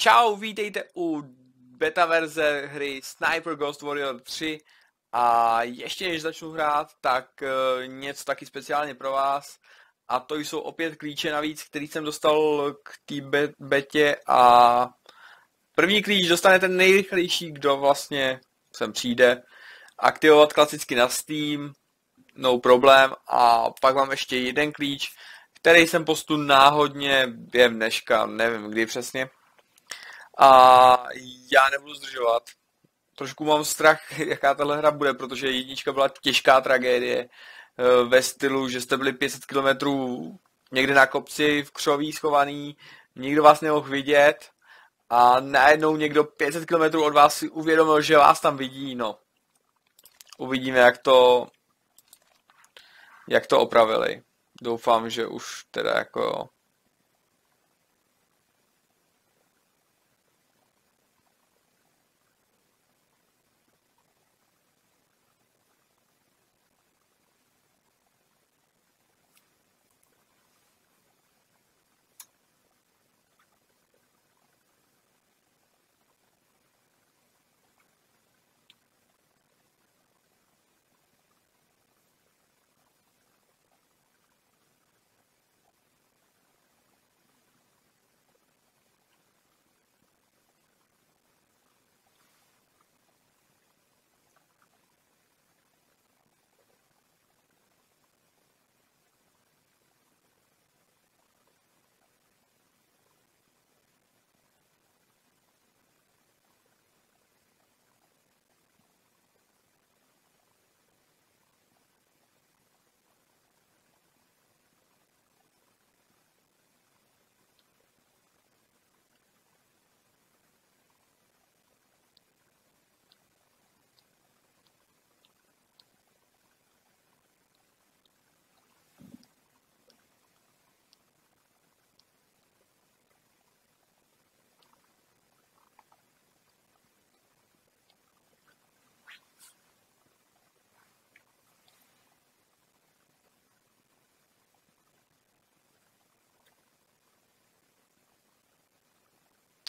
Čau, vítejte u beta verze hry Sniper Ghost Warrior 3 a ještě než začnu hrát, tak uh, něco taky speciálně pro vás. A to jsou opět klíče navíc, který jsem dostal k té be- betě. A první klíč dostane ten nejrychlejší, kdo vlastně sem přijde, aktivovat klasicky na Steam, no problém. A pak mám ještě jeden klíč, který jsem postu náhodně během dneška, nevím kdy přesně. A já nebudu zdržovat. Trošku mám strach, jaká tahle hra bude, protože jednička byla těžká tragédie eh, ve stylu, že jste byli 500 km někde na kopci v křoví schovaný, nikdo vás nemohl vidět a najednou někdo 500 km od vás si uvědomil, že vás tam vidí, no. Uvidíme, jak to, jak to opravili doufám, že už teda jako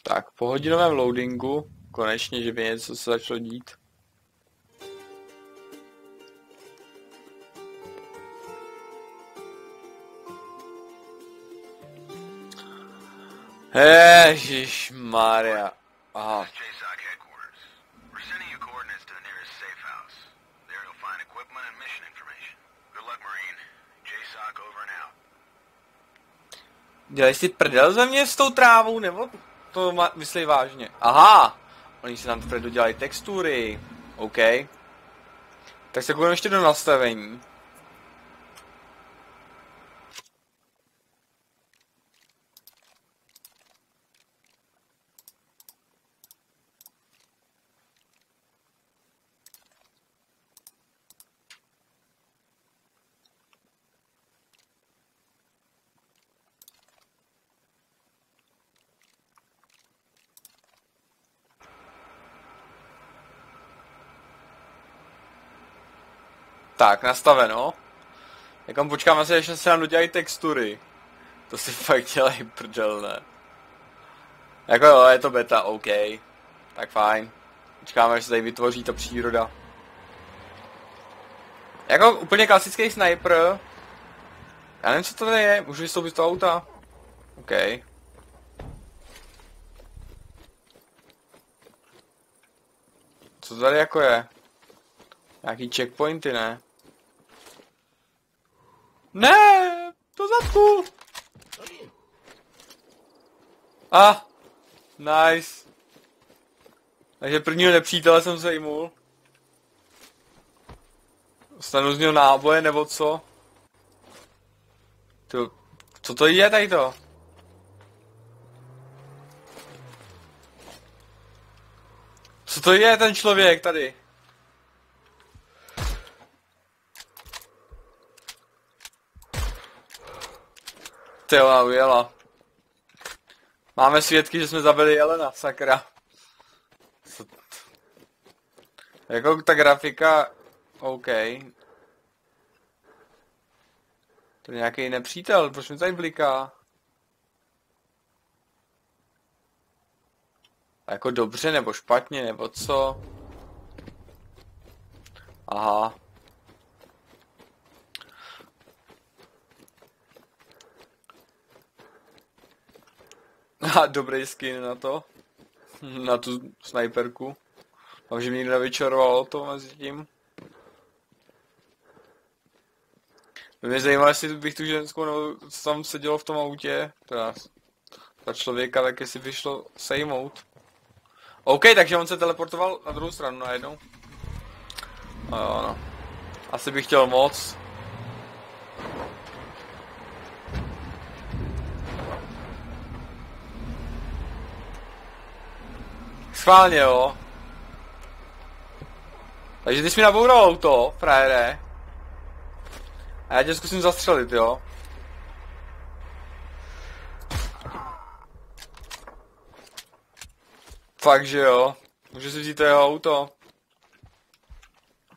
Tak, po hodinovém loadingu, konečně, že by něco se začalo dít. Ježíš Maria. Aha. Dělej si prdel ze mě s tou trávou, nebo to má, myslí vážně. Aha! Oni si tam teprve dodělají textury. OK. Tak se koukám ještě do nastavení. Tak, nastaveno. Jakam počkáme se, ještě se nám dodělají textury. To si fakt dělají prdel, ne? Jako jo, je to beta, OK. Tak fajn. Počkáme, až se tady vytvoří ta příroda. Jako úplně klasický sniper. Já nevím, co to tady je. Můžu vystoupit z toho auta? OK. Co tady jako je? Nějaký checkpointy, ne? Ne, to zadku. A, ah, nice. Takže prvního nepřítele jsem zajmul. Stanu z něho náboje nebo co? To, co to je tady to? Co to je ten člověk tady? Ty ona ujela. Máme svědky, že jsme zabili Jelena, sakra. Jako ta grafika, OK. To je nějaký nepřítel, proč mi tady bliká? A jako dobře nebo špatně, nebo co? Aha. A dobrý skin na to. Na tu snajperku. A že mi někdo nevyčaroval to mezi tím. Mě zajímalo, jestli bych tu ženskou nebo co tam sedělo v tom autě, teda ta člověka, tak jestli vyšlo sejmout. OK, takže on se teleportoval na druhou stranu najednou. No jo, no. Asi bych chtěl moc. Schválně jo. Takže ty jsi mi naboural auto, frajere. A já tě zkusím zastřelit, jo. Fakt, že jo. Můžu si vzít to jeho auto.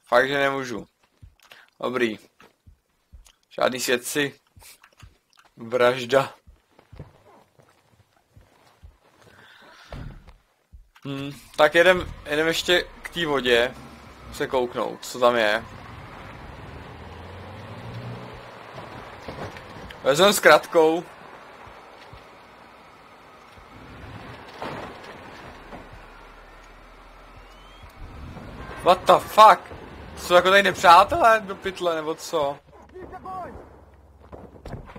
Fakt, že nemůžu. Dobrý. Žádný svědci. Vražda. Hmm, tak jedem, jedem ještě k té vodě se kouknout, co tam je. Vezmeme s kratkou. What the fuck? Jsou jako tady nepřátelé do pytle, nebo co?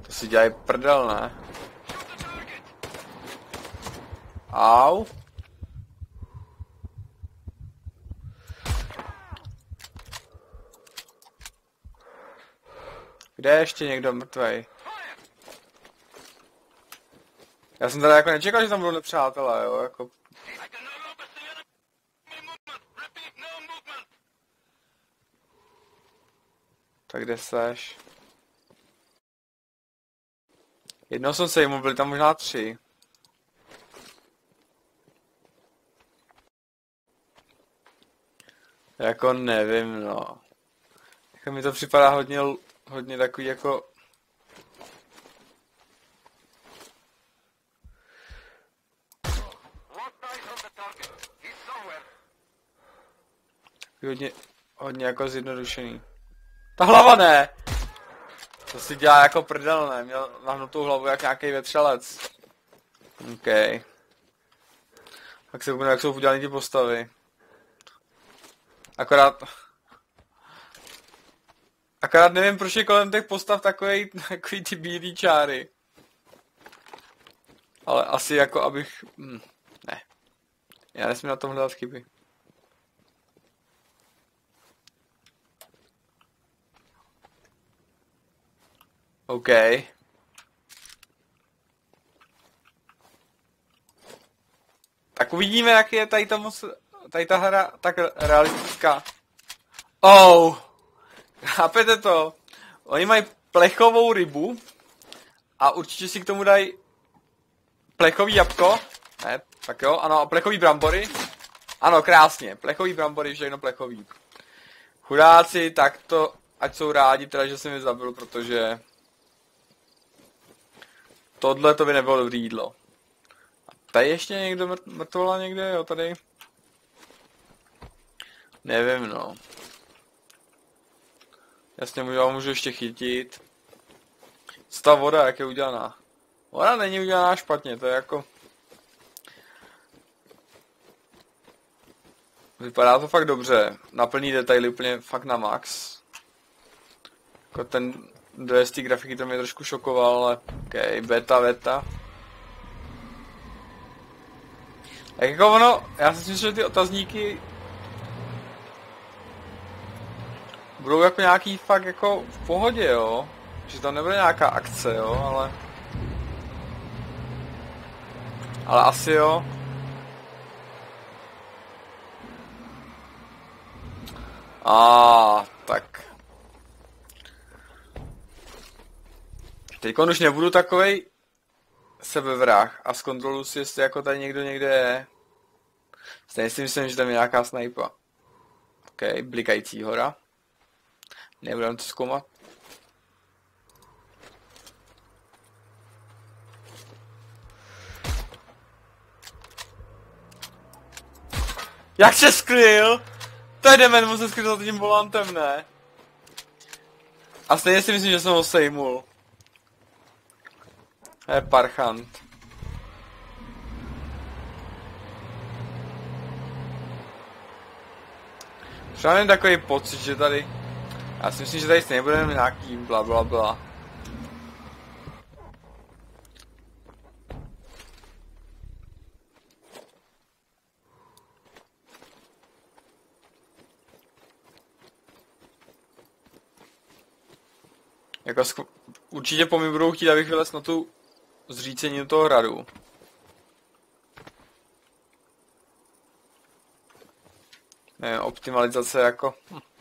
To si dělají prdel, ne? Au. Kde je ještě někdo mrtvej? Já jsem teda jako nečekal, že tam budou nepřátelé, jo, jako... Tak kde seš? Jednou jsem se jim byli tam možná tři. Jako nevím, no. Jako mi to připadá hodně, hodně takový jako hodně, hodně jako zjednodušený. Ta hlava ne! To si dělá jako prdel, ne? Měl nahnutou hlavu jak nějaký vetřelec. OK. Tak se ukážu, jak jsou udělané ty postavy. Akorát... Akorát nevím, proč je kolem těch postav takový, takový ty bílý čáry. Ale asi jako abych... Hm, ne. Já nesmím na tom hledat chyby. OK. Tak uvidíme, jak je tady, tomu, tady ta hra tak realistická. Oh! Chápete to? Oni mají plechovou rybu a určitě si k tomu dají plechový jabko. Ne, tak jo, ano, a plechový brambory. Ano, krásně, plechový brambory, všechno plechový. Chudáci, tak to, ať jsou rádi, teda, že jsem je zabil, protože Tohle to by nebylo dobrý jídlo. A tady ještě někdo mrt mrtvola někde, jo, tady? Nevím, no. Jasně, můžu, můžu ještě chytit. Co ta voda, jak je udělaná? Voda není udělaná špatně, to je jako... Vypadá to fakt dobře. Na plný detaily úplně fakt na max. Jako ten do z té grafiky to mě trošku šokoval, ale ok, beta, beta. Tak jako ono, já si myslím, že ty otazníky budou jako nějaký fakt jako v pohodě, jo. Že tam nebude nějaká akce, jo, ale... Ale asi jo. A tak Teď už nebudu takovej sebevrah a zkontroluji si, jestli jako tady někdo někde je. Stejně si myslím, že tam je nějaká snajpa. OK, blikající hora. Nebudeme to zkoumat. Jak se skryl? To je dement, mu se skryl za tím volantem, ne? A stejně si myslím, že jsem ho sejmul. To je parchant. Třeba takový pocit, že tady... Já si myslím, že tady stejně budeme nějaký bla bla bla. Jako určitě po mě budou chtít, abych vylez na tu zřícení do toho hradu. Ne, optimalizace jako... Hm.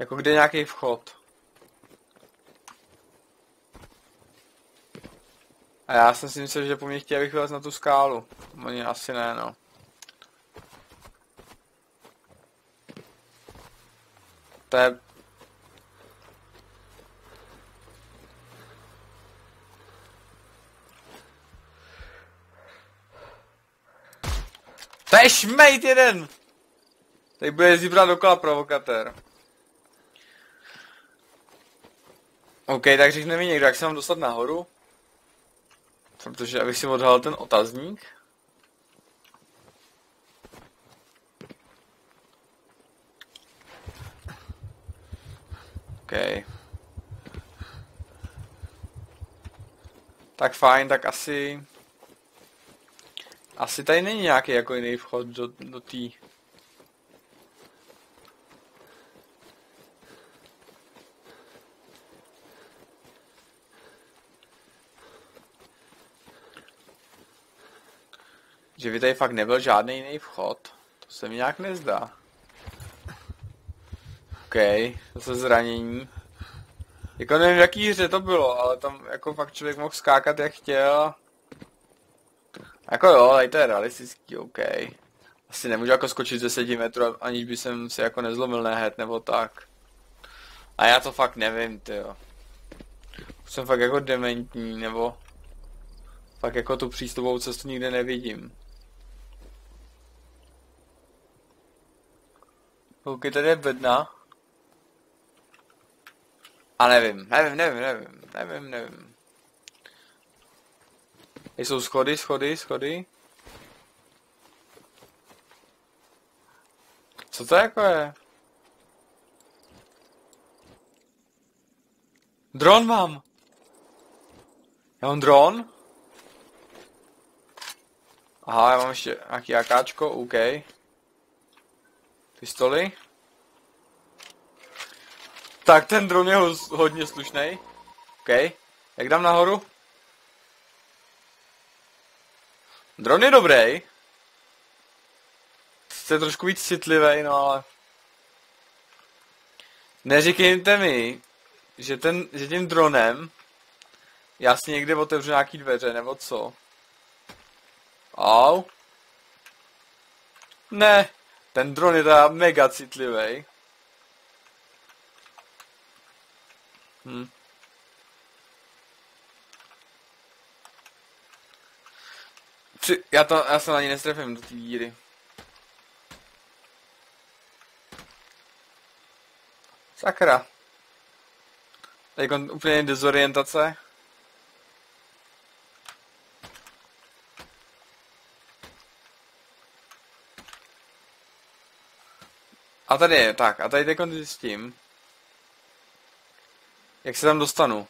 Jako kde nějaký vchod. A já jsem si myslel, že po mě chtěl, vylez na tu skálu. Oni asi ne, no. To je... To je šmejt jeden! Tady bude jezdit dokola provokatér. OK, tak řekne mi někdo, jak se mám dostat nahoru. Protože abych si odhalil ten otazník. OK. Tak fajn, tak asi... Asi tady není nějaký jako jiný vchod do, do té... Že by tady fakt nebyl žádný jiný vchod. To se mi nějak nezdá. OK, zase zranění. Jako nevím, v jaký hře to bylo, ale tam jako fakt člověk mohl skákat jak chtěl. Jako jo, ale to je realistický, OK. Asi nemůžu jako skočit ze 10 metrů, aniž by jsem si jako nezlomil nehet nebo tak. A já to fakt nevím, jo. Jsem fakt jako dementní, nebo... Fakt jako tu přístupovou cestu nikde nevidím. OK, tady je bedna. A nevím, nevím, nevím, nevím, nevím, nevím. Jsou schody, schody, schody. Co to jako je? Dron mám. Já mám dron? Aha, já mám ještě nějaký akáčko, OK. Pistoli. Tak ten dron je hodně slušný. OK. Jak dám nahoru? Dron je dobrý. Jste trošku víc citlivý, no ale... Neříkejte mi, že, ten, že tím dronem já si někde otevřu nějaký dveře, nebo co? Au. Ne, ten dron je teda mega citlivý. Hm. Při, já, to, já se ani nestrefím do té díry. Sakra. Teď úplně dezorientace. A tady je, tak, a tady teď zjistím. Jak se tam dostanu?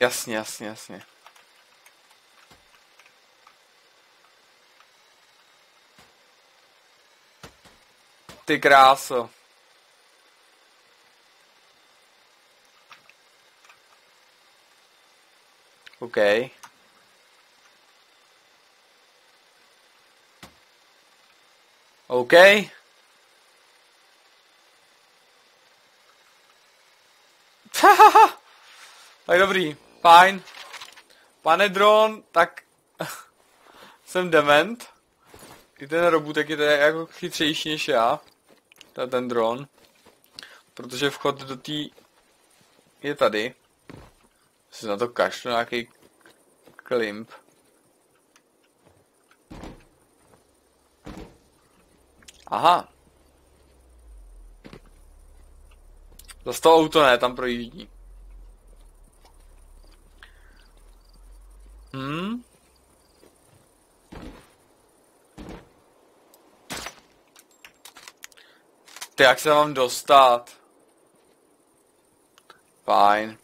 Jasně, jasně, jasně. Ty kráso. OK. OK. tak dobrý, fajn. Pane dron, tak jsem dement. I ten robutek je jako chytřejší než já. Je ten dron. protože vchod do té je tady. Si na to kašlu nějaký klimp. Aha. Zase to auto ne, tam projíždí. Hmm? Ty, jak se mám dostat? Fajn.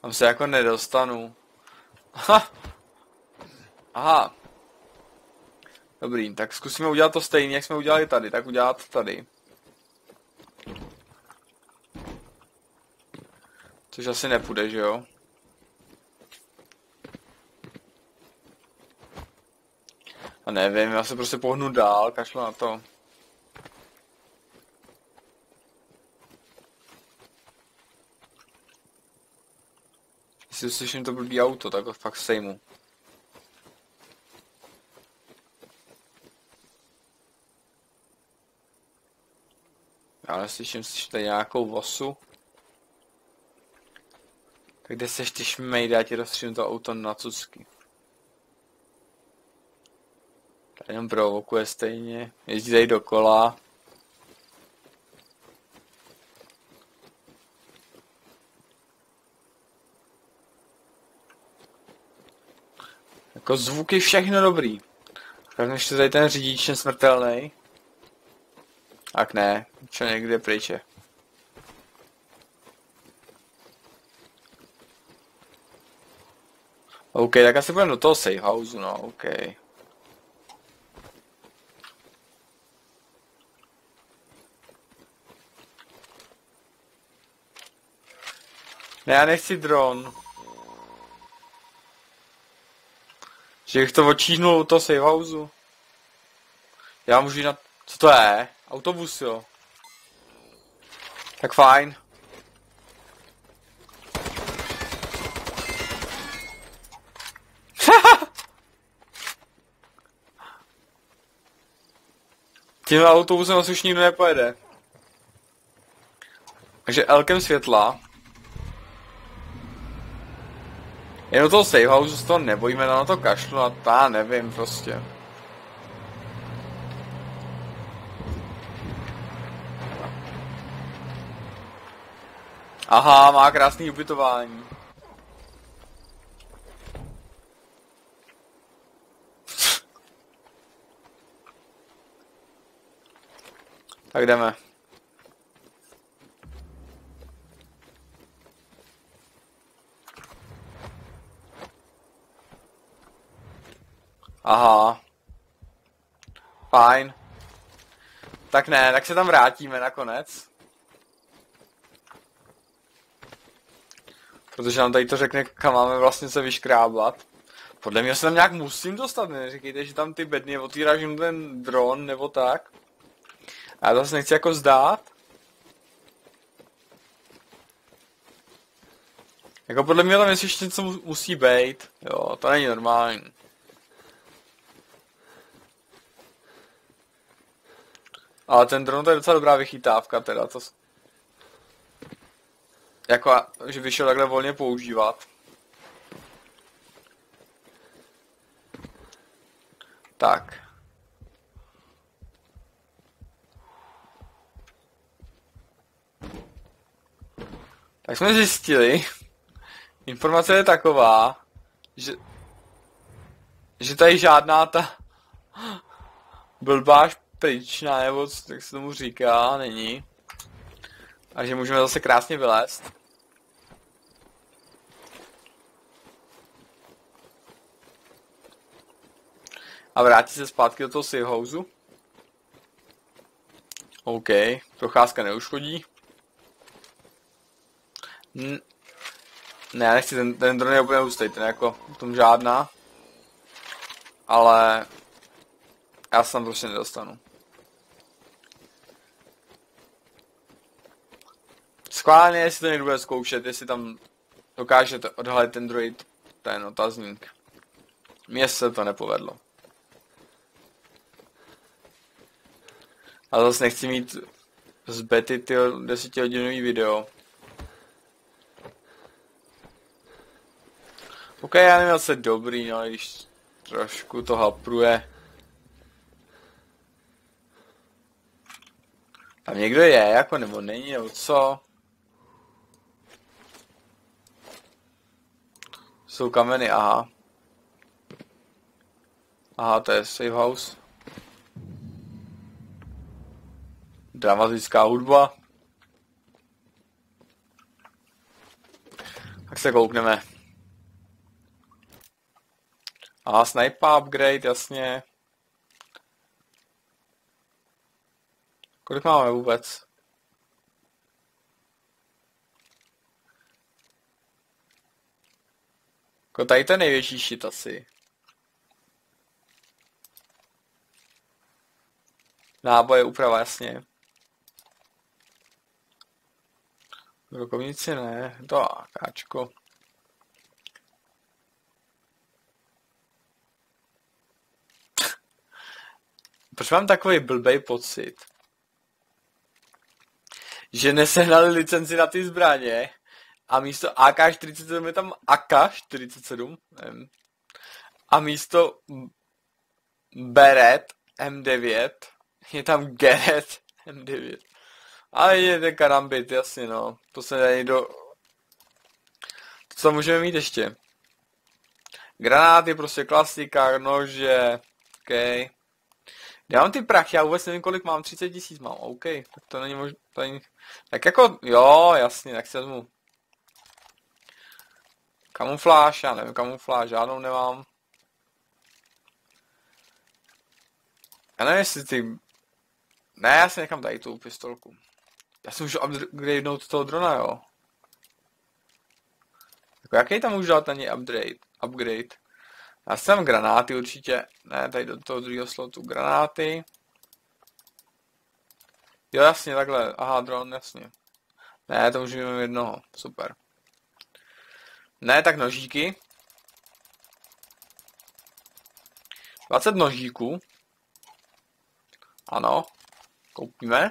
Tam se jako nedostanu. Aha. Aha. Dobrý, tak zkusíme udělat to stejně, jak jsme udělali tady, tak udělat tady. Což asi nepůjde, že jo? A nevím, já se prostě pohnu dál, kašlu na to. Jestli slyším to blbý auto, tak ho fakt sejmu. Neslyším, slyším tady nějakou vosu. Tak kde seš ty šmejde, já ti rozstřílím to auto na cucky. Tady jenom provokuje stejně. Jezdí tady dokola. Jako zvuk je všechno dobrý. Tak ještě tady ten řidič smrtelný. Tak ne, čo někde pryče. OK, tak asi budeme do toho safe house, no, OK. Ne, já nechci dron. Že bych to odčíhnul u toho safe houseu. Já můžu jít na... Co to je? Autobus, jo. Tak fajn. Tím autobusem asi už nikdo nepojede. Takže Elkem světla. Jenom toho save house z toho nebojíme, na to kašlu, a já nevím prostě. Aha, má krásný ubytování. tak jdeme. Aha. Fajn. Tak ne, tak se tam vrátíme nakonec. Protože nám tady to řekne, kam máme vlastně se vyškrábat. Podle mě se tam nějak musím dostat, ne? Říkejte, že tam ty bedny otvíráš jenom ten dron nebo tak. A já zase nechci jako zdát. Jako podle mě tam ještě něco musí být. Jo, to není normální. Ale ten dron to je docela dobrá vychytávka teda, to... Jako, že vyšel takhle volně používat. Tak. Tak jsme zjistili, informace je taková, že, že tady žádná ta blbá pryčná, nebo jak se tomu říká, není. A že můžeme zase krásně vylézt. A vrátit se zpátky do toho safe houseu. OK, procházka neuškodí. N ne, já nechci, ten, ten dron je úplně hustý, ten jako v tom žádná. Ale já se tam prostě nedostanu. Schválně, jestli to někdo bude zkoušet, jestli tam dokážete odhalit ten droid, ten otazník. Mně se to nepovedlo. A zase nechci mít z bety ty 10 hodinový video. OK, já nevím, se dobrý, no, když trošku to hapruje. Tam někdo je, jako nebo není, nebo co? Jsou kameny, aha. Aha, to je safe house. Dramatická hudba. Tak se koukneme. Aha, sniper upgrade, jasně. Kolik máme vůbec? Jako tady je největší shit asi. Náboje úprava, jasně. Rokovnici ne, to káčko. Proč mám takový blbej pocit? Že nesehnali licenci na ty zbraně a místo AK-47 je tam AK-47 a místo Beret M9 je tam Geret M9. Ale je ten karambit, jasně no. To se dá do... Co můžeme mít ještě? Granáty, prostě klasika, nože, OK. Já mám ty prachy, já vůbec nevím, kolik mám, 30 tisíc mám, OK, tak to není možné, to není... Tak jako, jo, jasně, tak se vezmu. Kamufláž, já nevím, kamufláž, žádnou nemám. Já nevím, jestli ty... Ne, já si nechám tady tu pistolku. Já si můžu upgradenout toho drona, jo. Jako jaký tam můžu dát ani upgrade? Upgrade. Já jsem granáty určitě. Ne, tady do toho druhého slotu granáty. Jo, jasně, takhle. Aha, dron, jasně. Ne, to můžeme mít jednoho. Super. Ne, tak nožíky. 20 nožíků. Ano. Koupíme.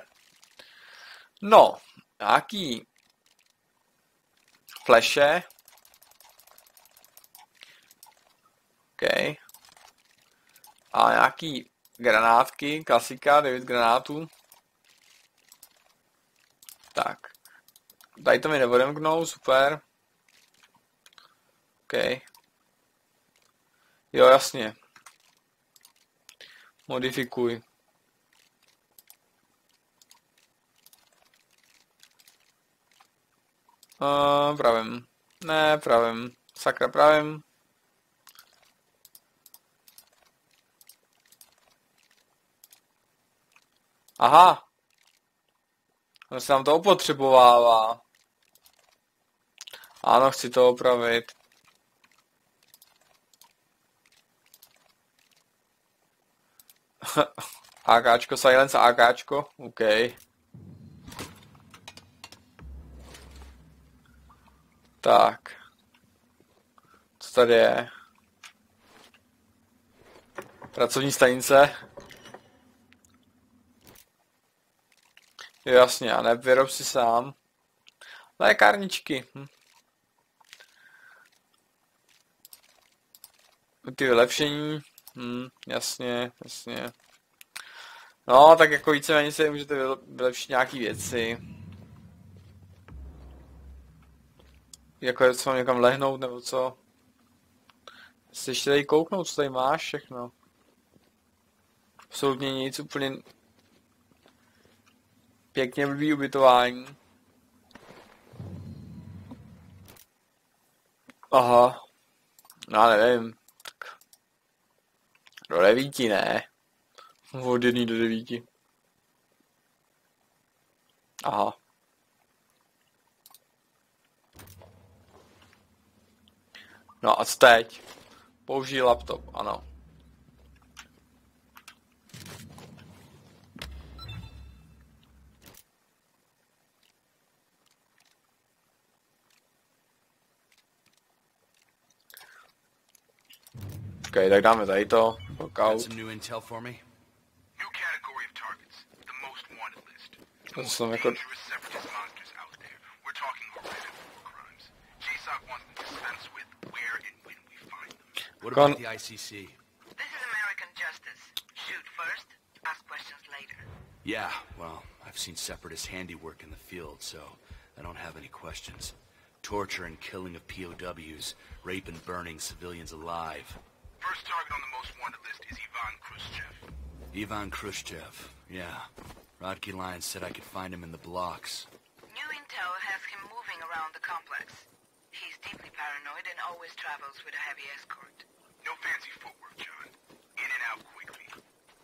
No, nějaký fleše. OK. A nějaký granátky, klasika, 9 granátů. Tak. Tady to mi neodemknou, super. OK. Jo, jasně. Modifikuj. Uh, pravím. Ne, pravím. Sakra, pravím. Aha. On se nám to opotřebovává. Ano, chci to opravit. AKčko, silence AKčko, OK. Tak. Co tady je? Pracovní stanice. Jo, jasně, a nevyrob si sám. Lékárničky. Hm. Ty vylepšení. Hm, jasně, jasně. No, tak jako víceméně se můžete vylepšit nějaký věci. Jako co mám někam lehnout, nebo co? Chci ještě tady kouknout, co tady máš všechno. Absolutně nic, úplně pěkně blbý ubytování. Aha. No, já nevím. Tak. Do devíti ne. Od jedný do devíti. Aha. No a co teď? Použij laptop, ano. tak dáme tady to. Lookout. Some new intel What Con- about the ICC? This is American justice. Shoot first, ask questions later. Yeah, well, I've seen separatist handiwork in the field, so I don't have any questions. Torture and killing of POWs, rape and burning civilians alive. First target on the most wanted list is Ivan Khrushchev. Ivan Khrushchev, yeah. Rodkey Lyons said I could find him in the blocks. New intel has him moving around the complex. He's deeply paranoid and always travels with a heavy escort. No fancy footwork, John. In and out quickly.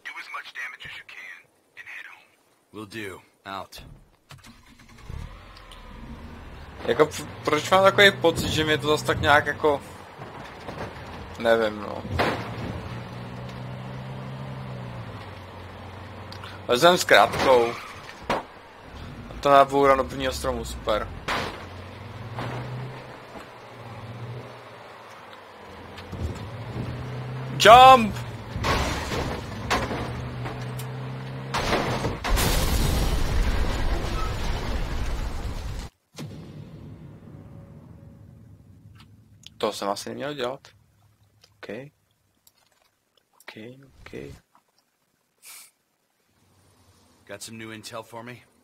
Do as much damage as you can, and head home. Will do. Out. Jako, proč mám takový pocit, že mě to zase tak nějak jako... Nevím, no. Vezmem s krátkou. A to nabouran do prvního stromu, super. Jump! To jsem asi neměl dělat. OK. OK, OK. Got some new intel for me?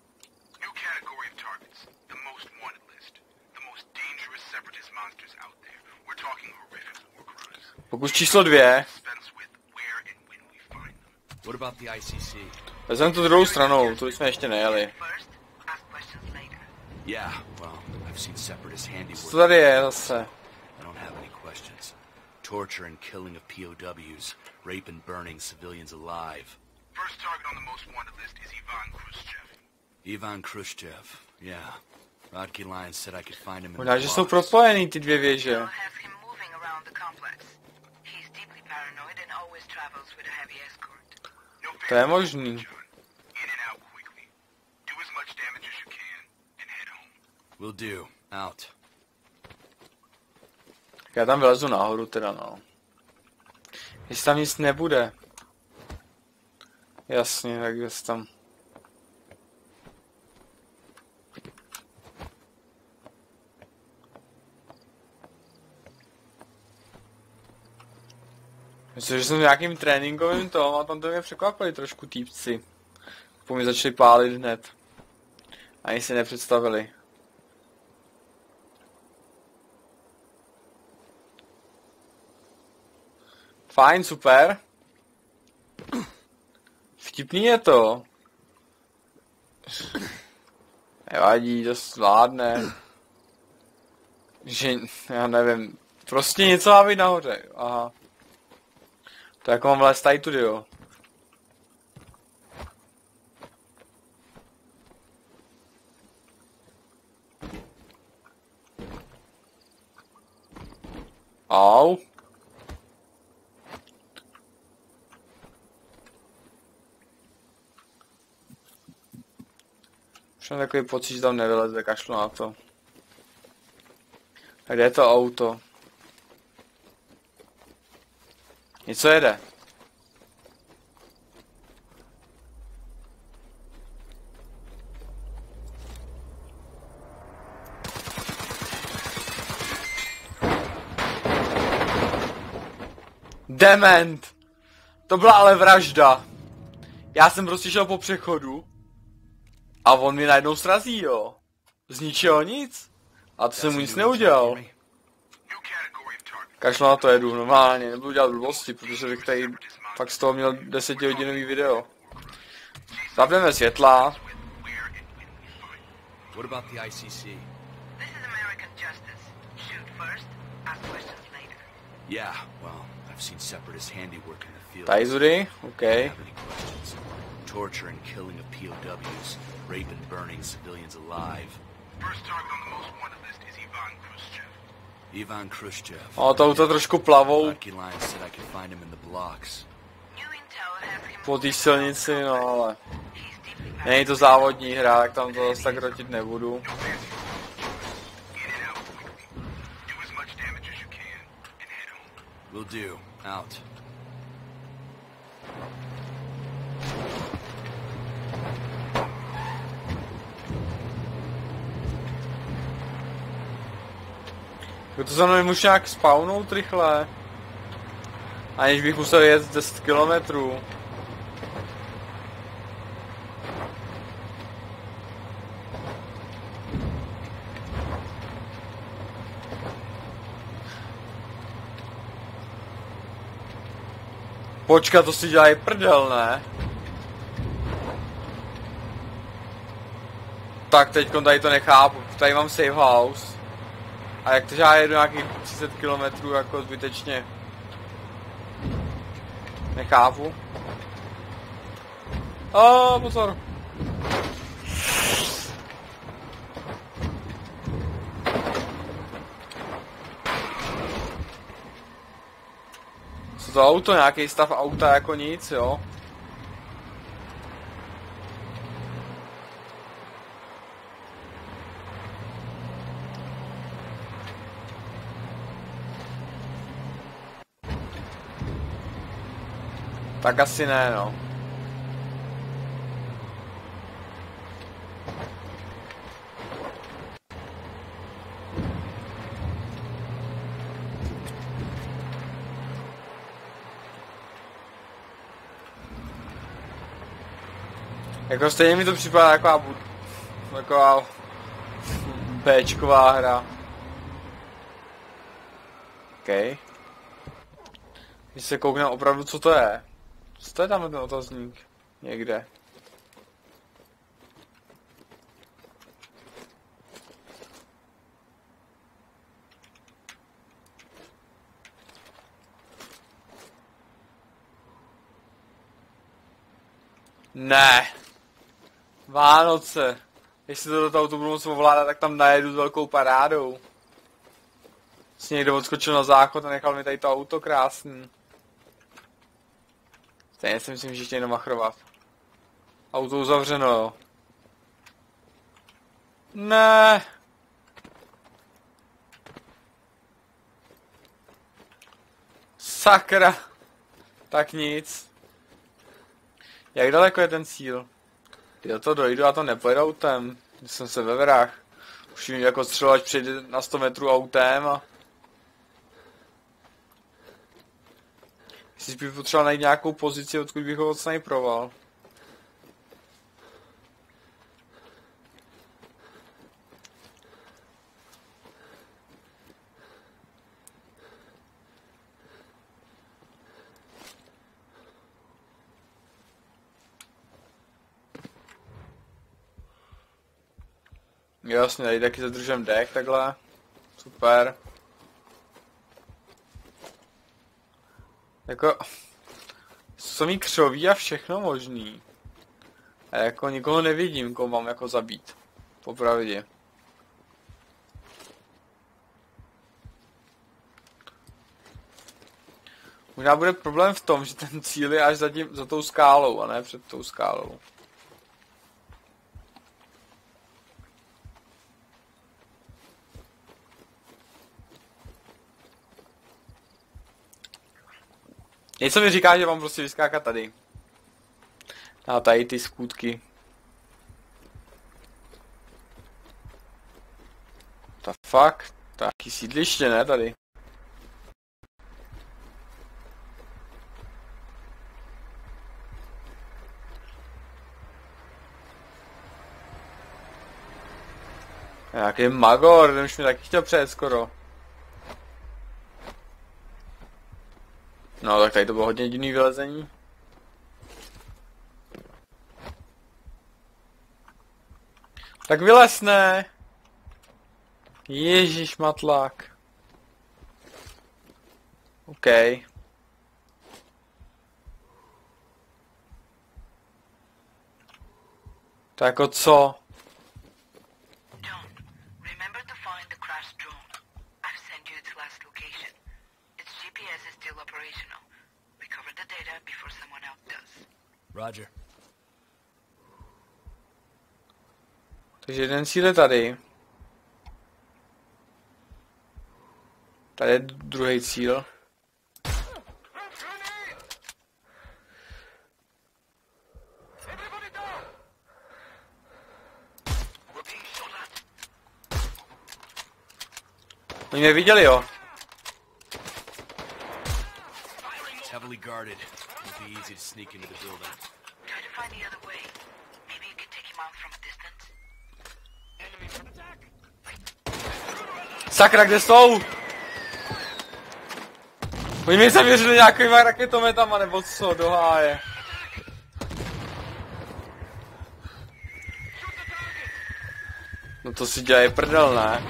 About the ICC? Vezmem to druhou stranou, tu jsme ještě nejeli. Co tady je zase? Torture and killing of POWs, rape and burning civilians alive. First target on the most wanted list is Ivan Khrushchev. Ivan Khrushchev, yeah. Rodkey Lyons said I could find him in Možná, že jsou propojený ty dvě věže. To je možný. As you can, and head home. Will do. Out. Já tam vylezu nahoru teda, no. Jestli tam nic nebude. Jasně, tak jestli tam... Myslím, že jsem v nějakým tréninkovým tom a tam to mě překvapili trošku týpci. Po mě začali pálit hned. Ani si nepředstavili. Fajn, super. Vtipný je to. Nevadí, to zvládne. Že, já nevím, prostě něco má být nahoře, aha. To jako mám vlézt tady tudy, jo. Au. Už mám takový pocit, že tam nevyleze, kašlu na to. A kde je to auto? Něco jede. Dement! To byla ale vražda. Já jsem prostě šel po přechodu a on mi najednou srazí, jo. Z ničeho nic. A to jsem mu nic neudělal. for Kašlu na to jedu, normálně, nebudu dělat blbosti, protože bych tady fakt z toho měl desetihodinový video. Zapneme světla. What about the ICC? This is American justice. Shoot first, ask questions later. Yeah, well, I've seen separatist handiwork in the field. Tady zudy, OK. I don't have any questions. Torture and killing of POWs, rape and burning civilians alive. First target on the most wanted list is Ivan Khrushchev. Ivan Khrushchev. O, to auto trošku plavou. Po té silnici, no ale není to závodní hra, tak tam to zase tak rotit nebudu. No fancy footwork, John. In and out quickly. Do as much damage as you can, and head home. Will do. Out. Jako to za mnou můžu nějak spawnout rychle. Aniž bych musel jet 10 kilometrů. Počkat, to si dělají prdel, ne? Tak teď tady to nechápu. Tady mám safe house. A jak to, že já jedu nějakých 30 km jako zbytečně. Nechápu. A pozor. Co to auto? Nějaký stav auta jako nic, jo? Tak asi ne, no. Jako stejně mi to připadá bu- taková Bčková hra. OK. Když se koukneme opravdu, co to je. Co to je tam ten otazník? Někde. Ne. Vánoce. Jestli to do toho auto budu moc ovládat, tak tam najedu s velkou parádou. Si někdo odskočil na záchod a nechal mi tady to auto krásný. Stejně si myslím, že chtějí namachrovat. Auto uzavřeno, jo. Ne. Sakra. Tak nic. Jak daleko je ten cíl? Já to dojdu, a to nepojedu autem. Jsem se ve vrách. Už jim jako střelovač přijde na 100 metrů autem a... Jestli bych potřeboval najít nějakou pozici, odkud bych ho odsniproval. Jasně, tady taky zadržím dech takhle. Super. Jako... Jsou mi křoví a všechno možný. A jako nikoho nevidím, koho mám jako zabít. Popravdě. Možná bude problém v tom, že ten cíl je až za, tím, za tou skálou a ne před tou skálou. Něco mi říká, že mám prostě vyskákat tady. A tady ty skutky. Ta fakt, taky sídliště, ne tady. Nějaký magor, ten už mi taky chtěl přejet skoro. No, tak tady to bylo hodně divný vylezení. Tak vylez, ne? Ježíš matlák. OK. Tak jako co? Roger. Takže jeden cíl je tady. Tady je druhý cíl. Oni mě viděli, jo. Heavily guarded. Be easy to sneak into the building. Try to find the other way. Maybe you can take him out from a distance. Sakra, kde jsou? Oni mi zavěřili nějakýma raketometama, nebo co, do háje. No to si dělají prdel, ne?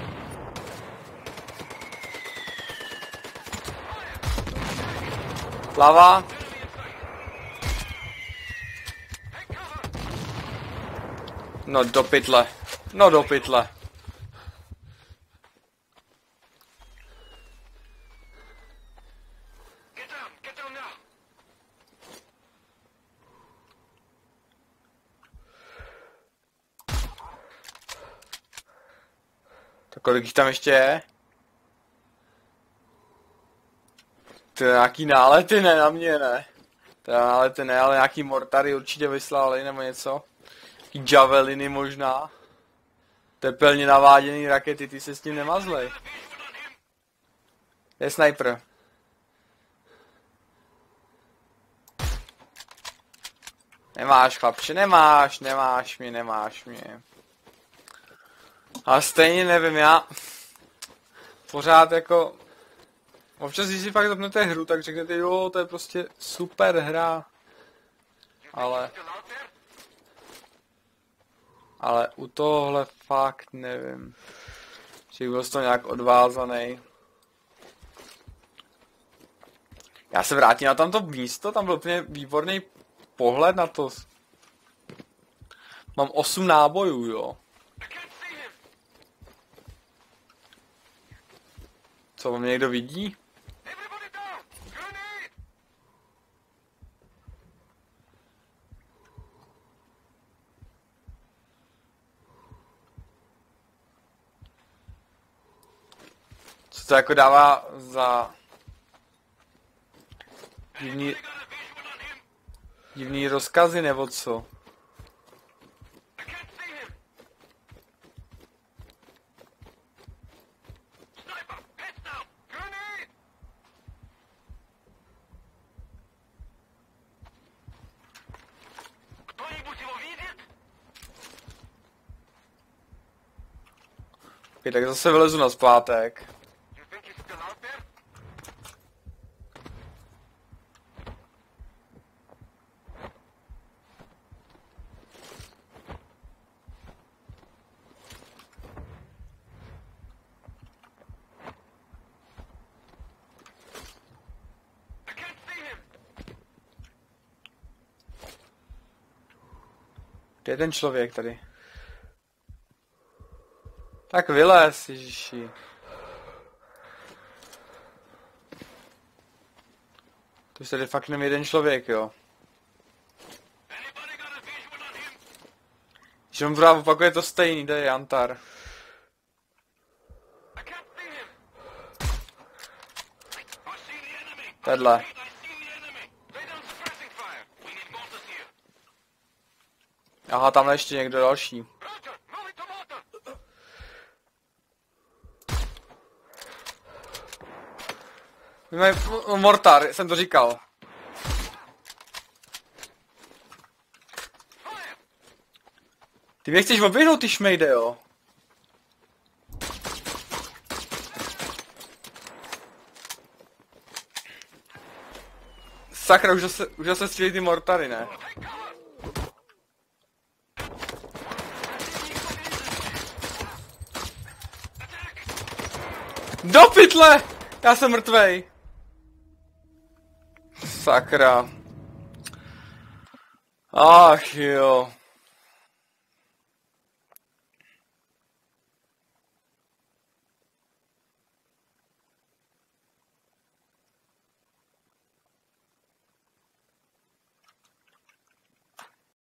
Lava. No do pytle. No do pytle. Tak kolik jich tam ještě je? To je nějaký nálety, ne na mě, ne. Teda nálety ne, ale nějaký mortary určitě vyslali, nebo něco. Nějaký javeliny možná. Tepelně naváděný rakety, ty se s tím nemazlej. Je sniper. Nemáš, chlapče, nemáš, nemáš mě, nemáš mě. A stejně nevím, já pořád jako občas, když si fakt zapnete hru, tak řeknete, jo, to je prostě super hra. Ale? Ale u tohle fakt nevím. Že byl toho nějak odvázaný. Já se vrátím na tamto místo, tam byl úplně výborný pohled na to. Mám 8 nábojů, jo. Co, mě někdo vidí? se to jako dává za divný, divný rozkazy nebo co? Tak zase vylezu na zpátek. Kde je ten člověk tady? Tak vylez, ježiši. To je tady fakt jeden člověk, jo. Že on právě opakuje to stejný, to je Antar. I can't see him! I see the enemy! Tadle. Aha, tam ještě někdo další. My máme m- mortar, jsem to říkal. Ty mě chceš oběhnout, ty šmejde, jo. Sakra, už zase, už zase střílí ty mortary, ne? Do pytle! Já jsem mrtvej. Sakra. Ach jo.